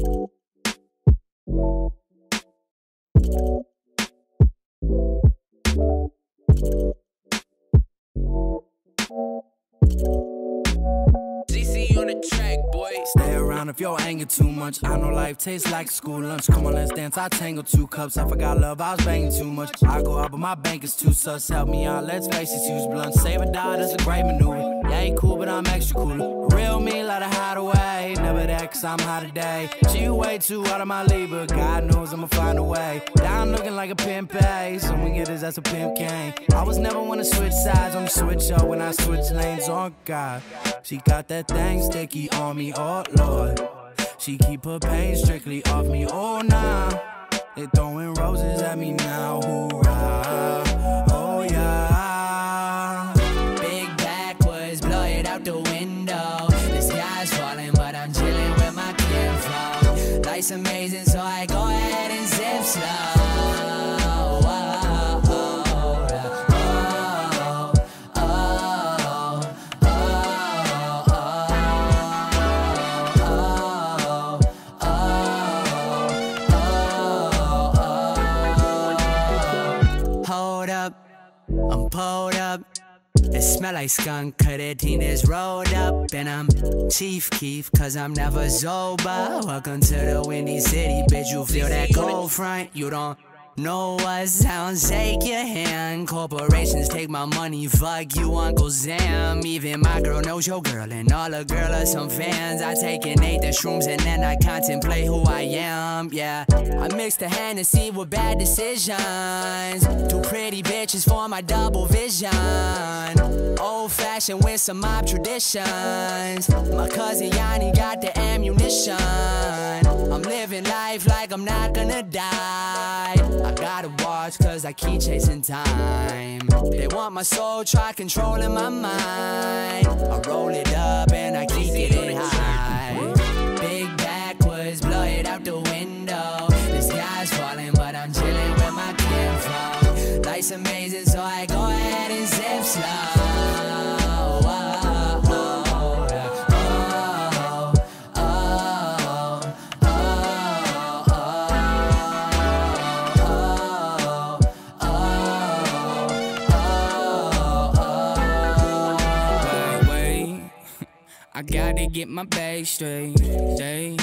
Stay around if you're angry too much. I know life tastes like school lunch. Come on, let's dance. I tangle two cups. I forgot love, I was banging too much. I go out, but my bank is too sus. Help me out, let's face it, use blunt. Save a dollar, that's a great maneuver. Yeah, ain't cool, but I'm extra cooler. Real me, let her hide away. Cause I'm hot today. She way too out of my league, but God knows I'ma find a way. Down looking like a pimp, A. Someone get his ass a pimp cane. I was never one to switch sides, on the switch up when I switch lanes on God. She got that thing sticky on me, oh Lord. She keep her pain strictly off me, oh nah. They throwing roses at me now, hoorah, oh yeah. Big backwoods, blow it out the window. It's amazing, so I go ahead and zip slow. Hold up, I'm pulled up. It smell like skunk, teen is rolled up. And I'm Chief Keef, cause I'm never sober. Welcome to the Windy City, bitch. You feel that cold front, you don't know what sounds. Take your hand. Corporations take my money, fuck you, Uncle Sam. Even my girl knows your girl, and all the girl are some fans. I take and ate the shrooms, and then I contemplate who I am. Yeah, I mix the Hennessy with bad decisions. Two pretty bitches for my double vision. Old fashioned with some mob traditions. My cousin Yanni got the ammunition. I'm living life like I'm not gonna die. Gotta watch cause I keep chasing time. They want my soul, try controlling my mind. I roll it up and I keep getting high. Big backwoods, blow it out the window. The sky's falling, but I'm chilling with my kinfolk. Life's amazing, so I go ahead and zip slow. I gotta get my bag straight. Day.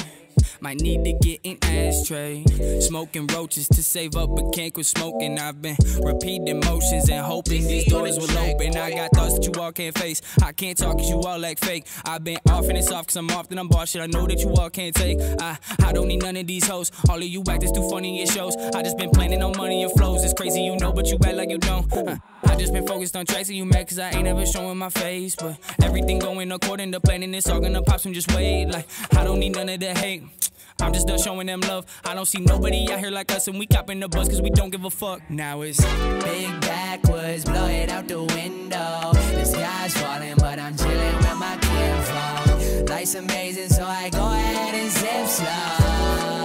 Might need to get an ashtray. Smoking roaches to save up, but can't quit smoking. I've been repeating motions and hoping these doors will open. I got thoughts that you all can't face. I can't talk cause you all like fake. I've been off and it's off cause I'm off, then I'm boss shit. I know that you all can't take. I, I don't need none of these hoes. All of you actors too funny in shows. I just been planning on money and flows. It's crazy, you know, but you act like you don't. Uh, just been focused on tracing you mad cause I ain't ever showing my face. But everything going according to plan and it's all gonna pop, so just wait. Like, I don't need none of the hate. I'm just done showing them love. I don't see nobody out here like us, and we copping the bus cause we don't give a fuck. Now it's Big backwoods, blow it out the window. The sky's falling, but I'm chilling with my kinfolk. Life's amazing, so I go ahead and zip slow.